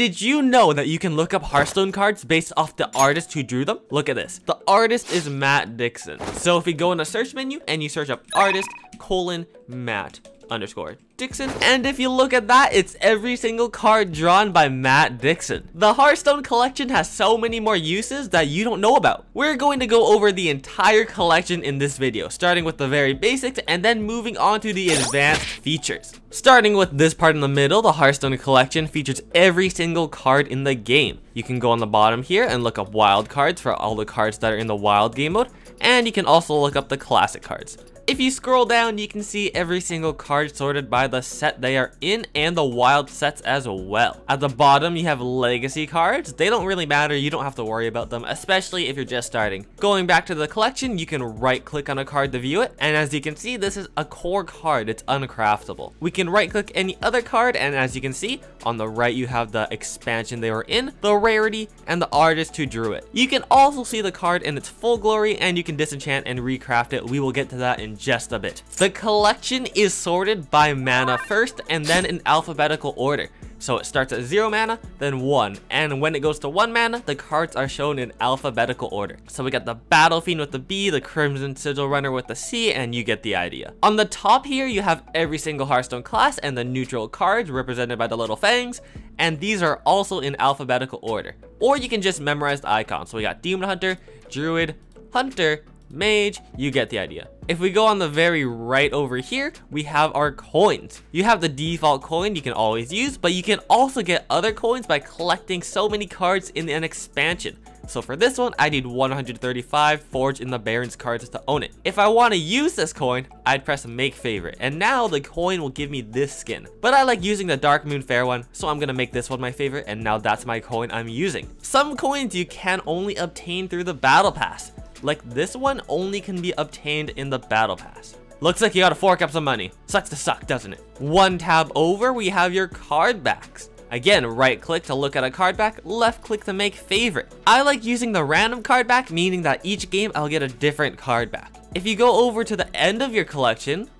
Did you know that you can look up Hearthstone cards based off the artist who drew them? Look at this. The artist is Matt Dixon. So if we go in the search menu and you search up artist colon Matt underscore Dixon. And if you look at that, it's every single card drawn by Matt Dixon. The Hearthstone collection has so many more uses that you don't know about. We're going to go over the entire collection in this video, starting with the very basics and then moving on to the advanced features. Starting with this part in the middle, the Hearthstone collection features every single card in the game. You can go on the bottom here and look up wild cards for all the cards that are in the wild game mode, and you can also look up the classic cards. If you scroll down, you can see every single card sorted by the set they are in and the wild sets as well. At the bottom, you have legacy cards. They don't really matter. You don't have to worry about them, especially if you're just starting. Going back to the collection, you can right click on a card to view it. And as you can see, this is a core card. It's uncraftable. We can right click any other card. And as you can see, on the right, you have the expansion they were in, the rarity, and the artist who drew it. You can also see the card in its full glory and you can disenchant and recraft it. We will get to that in just a bit. The collection is sorted by mana first and then in alphabetical order. So it starts at 0 mana, then 1, and when it goes to 1 mana, the cards are shown in alphabetical order. So we got the Battle Fiend with the B, the Crimson Sigil Runner with the C, and you get the idea. On the top here, you have every single Hearthstone class and the neutral cards represented by the little fangs, and these are also in alphabetical order. Or you can just memorize the icons. So we got Demon Hunter, Druid, Hunter, Mage, you get the idea. If we go on the very right over here, we have our coins. You have the default coin you can always use, but you can also get other coins by collecting so many cards in an expansion. So for this one, I need 135 Forged in the Barrens cards to own it. If I want to use this coin, I'd press make favorite. And now the coin will give me this skin. But I like using the Darkmoon Faire one, so I'm going to make this one my favorite. And now that's my coin I'm using. Some coins you can only obtain through the Battle Pass like this one only can be obtained in the battle pass. Looks like you gotta fork up some money. Sucks to suck, doesn't it? One tab over, we have your card backs. Again, right click to look at a card back, left click to make favorite. I like using the random card back, meaning that each game I'll get a different card back. If you go over to the end of your collection,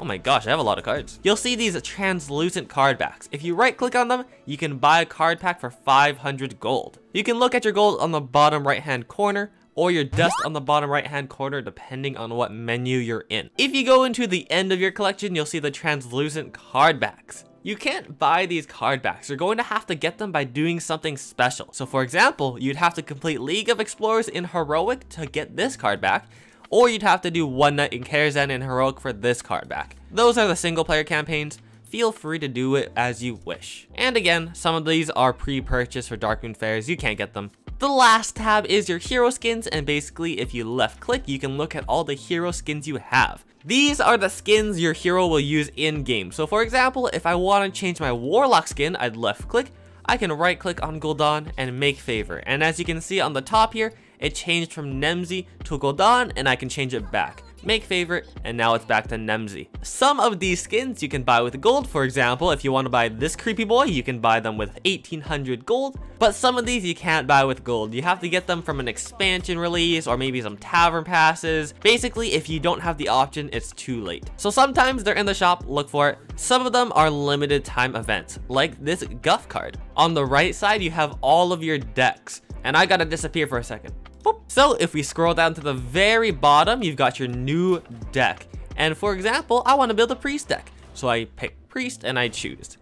Oh my gosh, I have a lot of cards. You'll see these translucent card backs. If you right click on them, you can buy a card pack for 500 gold. You can look at your gold on the bottom right hand corner or your dust on the bottom right hand corner depending on what menu you're in. If you go into the end of your collection, you'll see the translucent card backs. You can't buy these card backs. You're going to have to get them by doing something special. So for example, you'd have to complete League of Explorers in Heroic to get this card back, or you'd have to do One Night in Karazhan in Heroic for this card back. Those are the single player campaigns. Feel free to do it as you wish. And again, some of these are pre-purchased for Darkmoon Faires. You can't get them. The last tab is your hero skins and basically if you left click you can look at all the hero skins you have. These are the skins your hero will use in game. So for example, if I want to change my warlock skin, I'd left click, I can right click on Gul'dan and make favor. And as you can see on the top here, it changed from Nemsy to Gul'dan and I can change it back make favorite, and now it's back to Nemsy. Some of these skins you can buy with gold, for example, if you want to buy this creepy boy, you can buy them with 1800 gold, but some of these you can't buy with gold. You have to get them from an expansion release or maybe some tavern passes. Basically, if you don't have the option, it's too late. So sometimes they're in the shop, look for it. Some of them are limited time events, like this Guff card. On the right side, you have all of your decks, and I gotta disappear for a second. Boop. So if we scroll down to the very bottom, you've got your new deck. And for example, I want to build a priest deck. So I pick priest and I choose.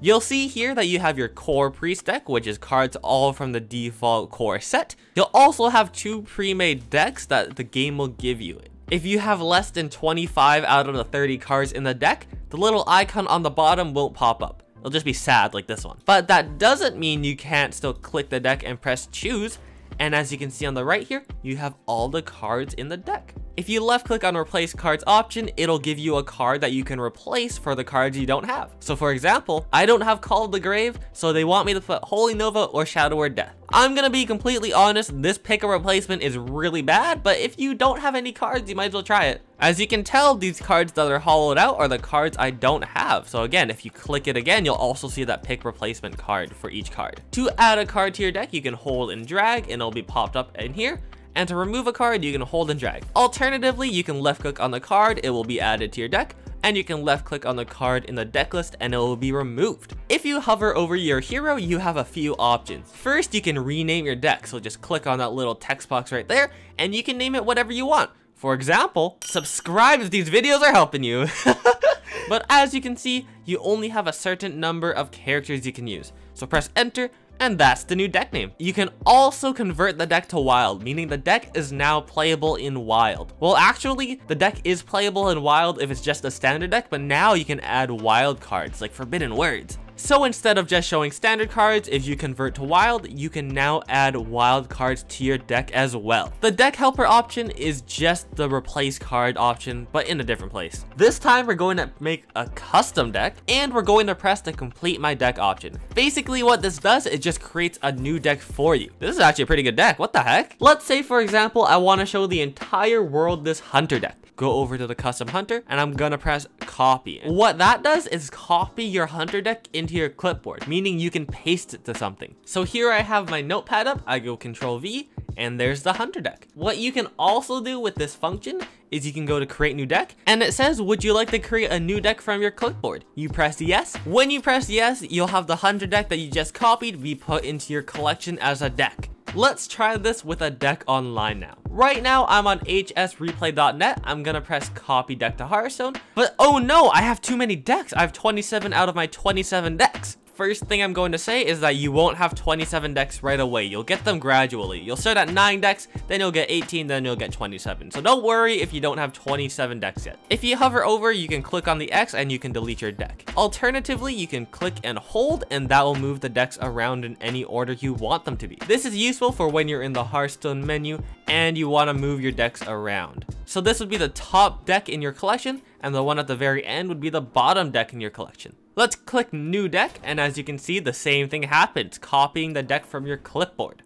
You'll see here that you have your core priest deck, which is cards all from the default core set. You'll also have two pre-made decks that the game will give you. If you have less than 25 out of the 30 cards in the deck, the little icon on the bottom won't pop up. It'll just be sad like this one. But that doesn't mean you can't still click the deck and press choose and as you can see on the right here, you have all the cards in the deck. If you left click on replace cards option, it'll give you a card that you can replace for the cards you don't have. So for example, I don't have Call of the Grave, so they want me to put Holy Nova or Shadow Word Death. I'm gonna be completely honest, this pick a replacement is really bad, but if you don't have any cards, you might as well try it. As you can tell, these cards that are hollowed out are the cards I don't have. So again, if you click it again, you'll also see that pick replacement card for each card. To add a card to your deck, you can hold and drag and it'll be popped up in here. And to remove a card, you can hold and drag. Alternatively, you can left click on the card, it will be added to your deck. and you can left click on the card in the deck list and it will be removed. If you hover over your hero, you have a few options. First, you can rename your deck, so just click on that little text box right there, and you can name it whatever you want. For example, subscribe if these videos are helping you. but as you can see, you only have a certain number of characters you can use. So press enter and that's the new deck name. You can also convert the deck to wild, meaning the deck is now playable in wild. Well, actually, the deck is playable in wild if it's just a standard deck, but now you can add wild cards, like Forbidden Words. So instead of just showing standard cards, if you convert to wild, you can now add wild cards to your deck as well. The deck helper option is just the replace card option, but in a different place. This time we're going to make a custom deck and we're going to press the complete my deck option. Basically what this does, it just creates a new deck for you. This is actually a pretty good deck. What the heck? Let's say for example, I want to show the entire world this hunter deck go over to the custom hunter and I'm gonna press copy. What that does is copy your hunter deck into your clipboard, meaning you can paste it to something. So here I have my notepad up, I go control V and there's the hunter deck. What you can also do with this function is you can go to create new deck and it says would you like to create a new deck from your clipboard you press yes when you press yes you'll have the hunter deck that you just copied be put into your collection as a deck Let's try this with a deck online now. Right now, I'm on hsreplay.net. I'm gonna press copy deck to Hearthstone. But oh no, I have too many decks. I have 27 out of my 27 decks first thing I'm going to say is that you won't have 27 decks right away. You'll get them gradually. You'll start at 9 decks, then you'll get 18, then you'll get 27. So don't worry if you don't have 27 decks yet. If you hover over, you can click on the X and you can delete your deck. Alternatively, you can click and hold and that will move the decks around in any order you want them to be. This is useful for when you're in the Hearthstone menu and you want to move your decks around. So this would be the top deck in your collection and the one at the very end would be the bottom deck in your collection. Let's click new deck and as you can see the same thing happens, copying the deck from your clipboard.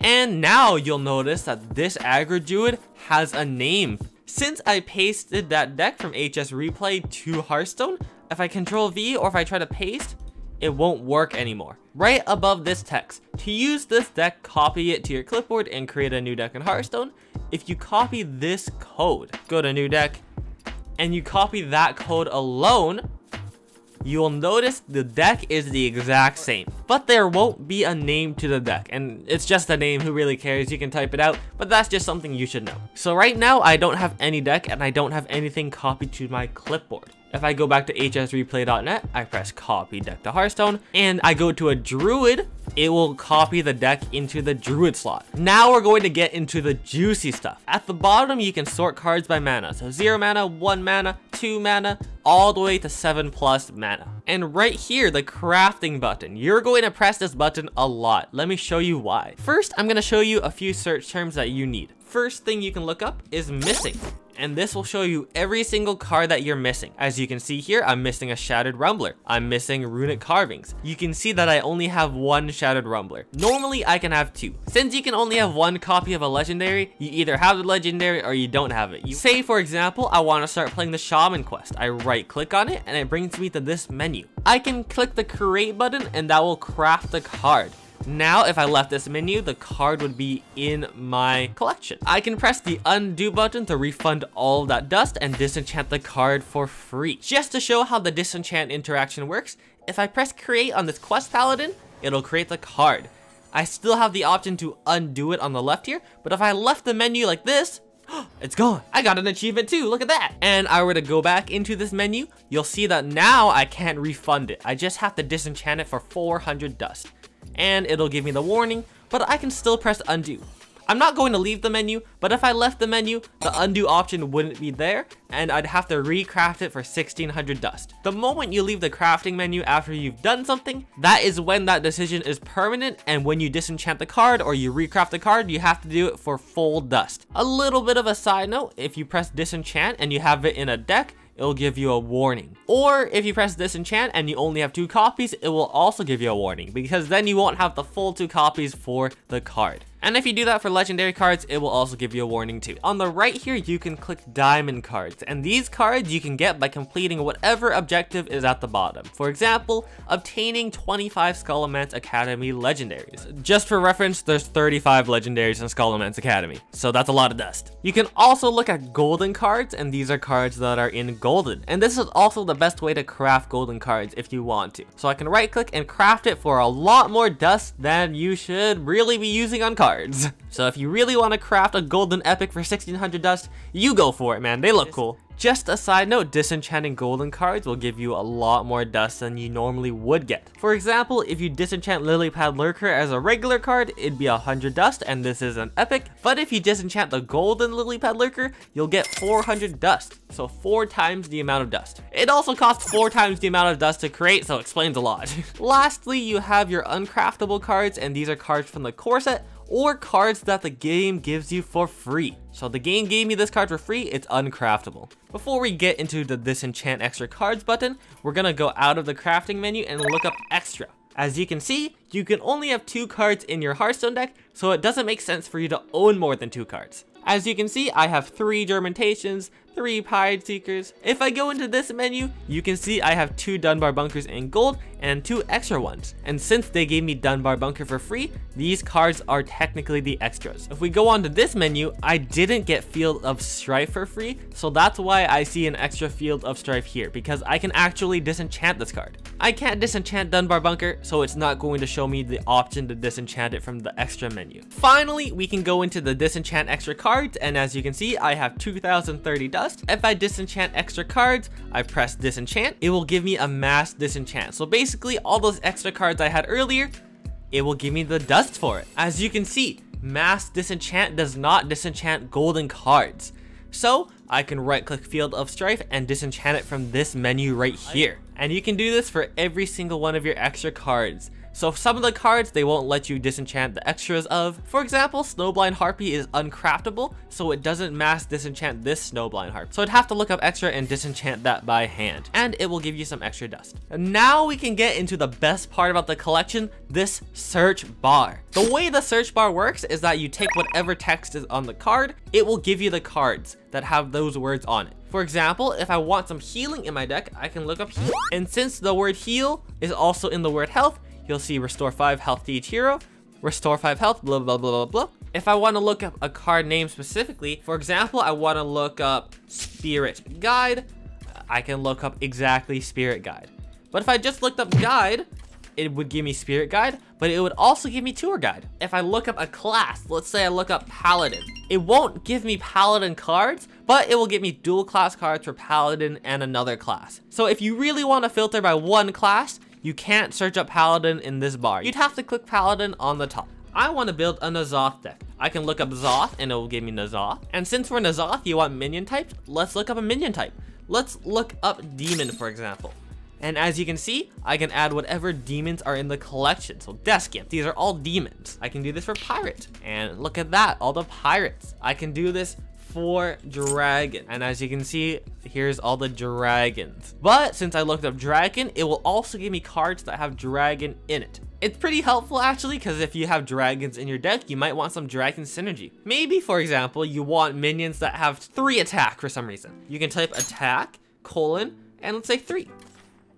And now you'll notice that this aggro druid has a name. Since I pasted that deck from HS Replay to Hearthstone, if I control V or if I try to paste, it won't work anymore. Right above this text, to use this deck, copy it to your clipboard and create a new deck in Hearthstone. If you copy this code, go to new deck, and you copy that code alone, you will notice the deck is the exact same, but there won't be a name to the deck, and it's just a name, who really cares, you can type it out, but that's just something you should know. So right now, I don't have any deck, and I don't have anything copied to my clipboard. If I go back to hsreplay.net, I press copy deck to Hearthstone, and I go to a druid, it will copy the deck into the druid slot. Now we're going to get into the juicy stuff. At the bottom, you can sort cards by mana. So 0 mana, 1 mana, 2 mana, all the way to 7 plus mana. And right here, the crafting button. You're going to press this button a lot. Let me show you why. First, I'm going to show you a few search terms that you need. First thing you can look up is missing and this will show you every single card that you're missing. As you can see here, I'm missing a Shattered Rumbler. I'm missing Runic Carvings. You can see that I only have one Shattered Rumbler. Normally, I can have two. Since you can only have one copy of a Legendary, you either have the Legendary or you don't have it. You say, for example, I want to start playing the Shaman Quest. I right click on it and it brings me to this menu. I can click the Create button and that will craft the card. Now, if I left this menu, the card would be in my collection. I can press the undo button to refund all that dust and disenchant the card for free. Just to show how the disenchant interaction works, if I press create on this quest paladin, it'll create the card. I still have the option to undo it on the left here, but if I left the menu like this, it's gone. I got an achievement too, look at that. And I were to go back into this menu, you'll see that now I can't refund it. I just have to disenchant it for 400 dust and it'll give me the warning, but I can still press undo. I'm not going to leave the menu, but if I left the menu, the undo option wouldn't be there, and I'd have to recraft it for 1600 dust. The moment you leave the crafting menu after you've done something, that is when that decision is permanent, and when you disenchant the card or you recraft the card, you have to do it for full dust. A little bit of a side note, if you press disenchant and you have it in a deck, it'll give you a warning. Or if you press disenchant and you only have two copies, it will also give you a warning because then you won't have the full two copies for the card. And if you do that for legendary cards, it will also give you a warning too. On the right here, you can click diamond cards. And these cards you can get by completing whatever objective is at the bottom. For example, obtaining 25 Scholomance Academy legendaries. Just for reference, there's 35 legendaries in Scholomance Academy. So that's a lot of dust. You can also look at golden cards, and these are cards that are in golden. And this is also the best way to craft golden cards if you want to. So I can right click and craft it for a lot more dust than you should really be using on cards. So if you really want to craft a golden epic for 1600 dust, you go for it man, they look cool. Just a side note, disenchanting golden cards will give you a lot more dust than you normally would get. For example, if you disenchant Lily Pad Lurker as a regular card, it'd be 100 dust and this is an epic. But if you disenchant the golden Lily Pad Lurker, you'll get 400 dust. So four times the amount of dust. It also costs four times the amount of dust to create, so it explains a lot. Lastly, you have your uncraftable cards and these are cards from the core set or cards that the game gives you for free. So the game gave me this card for free, it's uncraftable. Before we get into the disenchant extra cards button, we're gonna go out of the crafting menu and look up extra. As you can see, you can only have two cards in your Hearthstone deck, so it doesn't make sense for you to own more than two cards. As you can see, I have three Germantations, three Pied Seekers. If I go into this menu, you can see I have two Dun Baldar Bunkers in gold and two extra ones. And since they gave me Dun Baldar Bunker for free, these cards are technically the extras. If we go on to this menu, I didn't get Field of Strife for free, so that's why I see an extra Field of Strife here, because I can actually disenchant this card. I can't disenchant Dun Baldar Bunker, so it's not going to show me the option to disenchant it from the extra menu. Finally, we can go into the disenchant extra cards, and as you can see, I have 2030 dust. If I disenchant extra cards, I press disenchant, it will give me a mass disenchant. So basically, all those extra cards I had earlier, it will give me the dust for it. As you can see, mass disenchant does not disenchant golden cards. So I can right click Field of Strife and disenchant it from this menu right here. And you can do this for every single one of your extra cards. So some of the cards they won't let you disenchant the extras of. For example, Snowblind Harpy is uncraftable, so it doesn't mass disenchant this Snowblind Harpy. So I'd have to look up extra and disenchant that by hand, and it will give you some extra dust. And now we can get into the best part about the collection, this search bar. The way the search bar works is that you take whatever text is on the card, it will give you the cards that have those words on it. For example, if I want some healing in my deck, I can look up heal. And since the word heal is also in the word health, you'll see restore 5 health to each hero, restore 5 health, blah, blah, blah, blah, blah. If I want to look up a card name specifically, for example, I want to look up Spirit Guide, I can look up exactly Spirit Guide. But if I just looked up Guide, it would give me Spirit Guide, but it would also give me Tour Guide. If I look up a class, let's say I look up Paladin, it won't give me Paladin cards, but it will give me dual class cards for Paladin and another class. So if you really want to filter by one class, you can't search up Paladin in this bar. You'd have to click Paladin on the top. I want to build a N'Zoth deck. I can look up Zoth and it will give me N'Zoth. And since for N'Zoth you want minion types, let's look up a minion type. Let's look up Demon for example. And as you can see, I can add whatever demons are in the collection. So Death Imp, these are all demons. I can do this for Pirate. And look at that, all the pirates. I can do this for dragon. And as you can see, here's all the dragons. But since I looked up dragon, it will also give me cards that have dragon in it. It's pretty helpful actually because if you have dragons in your deck, you might want some dragon synergy. Maybe, for example, you want minions that have three attack for some reason. You can type attack, colon, and let's say three.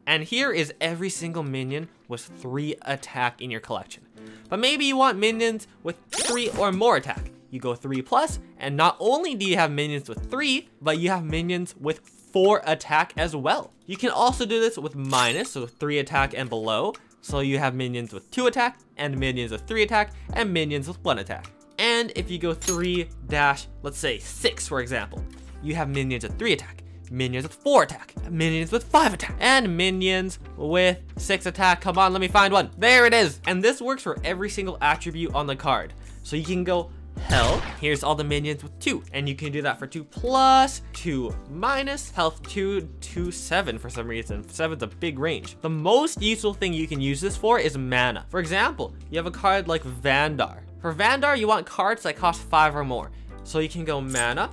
And here is every single minion with three attack in your collection. But maybe you want minions with three or more attack you go 3 plus, and not only do you have minions with 3, but you have minions with 4 attack as well. You can also do this with minus, so 3 attack and below, so you have minions with 2 attack, and minions with 3 attack, and minions with 1 attack. And if you go 3 dash, let's say 6 for example, you have minions with 3 attack, minions with 4 attack, minions with 5 attack, and minions with 6 attack. Come on, let me find one. There it is. And this works for every single attribute on the card. So you can go health. Here's all the minions with two. And you can do that for two plus, two minus, health two, two, seven for some reason. Seven's a big range. The most useful thing you can use this for is mana. For example, you have a card like Vanndar. For Vanndar, you want cards that cost five or more. So you can go mana.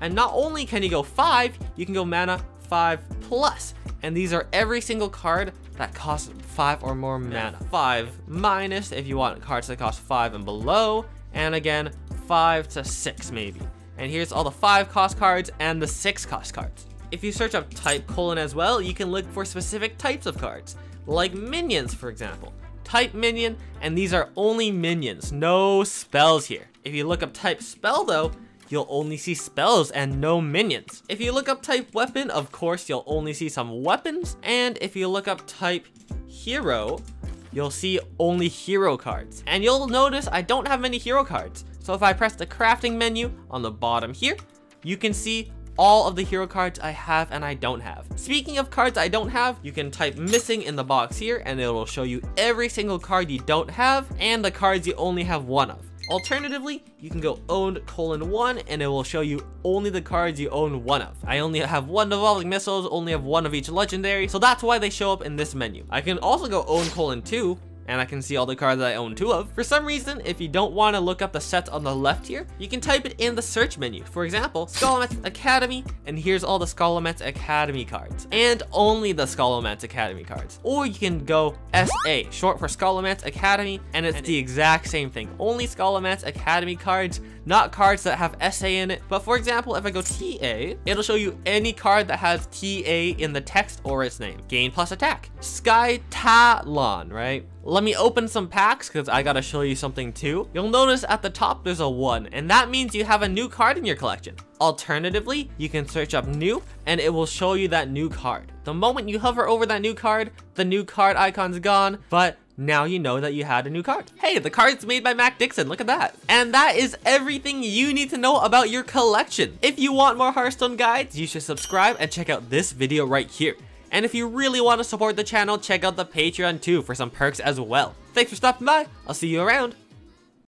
And not only can you go five, you can go mana five plus. And these are every single card that costs five or more mana. Five minus if you want cards that cost five and below and again, five to six maybe. And here's all the five cost cards and the six cost cards. If you search up type colon as well, you can look for specific types of cards, like minions, for example. Type minion, and these are only minions, no spells here. If you look up type spell though, you'll only see spells and no minions. If you look up type weapon, of course, you'll only see some weapons. And if you look up type hero, you'll see only hero cards. And you'll notice I don't have many hero cards. So if I press the crafting menu on the bottom here, you can see all of the hero cards I have and I don't have. Speaking of cards I don't have, you can type missing in the box here and it will show you every single card you don't have and the cards you only have one of. Alternatively, you can go owned colon one and it will show you only the cards you own one of. I only have one evolving missiles, only have one of each legendary, so that's why they show up in this menu. I can also go own colon two and I can see all the cards that I own two of. For some reason, if you don't want to look up the sets on the left here, you can type it in the search menu. For example, Scholomance Academy, and here's all the Scholomance Academy cards, and only the Scholomance Academy cards. Or you can go SA, short for Scholomance Academy, and it's the exact same thing. Only Scholomance Academy cards, not cards that have SA in it. But for example, if I go TA, it'll show you any card that has TA in the text or its name. Gain plus attack. Sky Talon, right? Let me open some packs because I gotta show you something too. You'll notice at the top there's a one and that means you have a new card in your collection. Alternatively, you can search up new and it will show you that new card. The moment you hover over that new card, the new card icon's gone, but now you know that you had a new card. Hey, the card's made by Matt Dixon, look at that. And that is everything you need to know about your collection. If you want more Hearthstone guides, you should subscribe and check out this video right here. And if you really want to support the channel, check out the Patreon too for some perks as well. Thanks for stopping by. I'll see you around.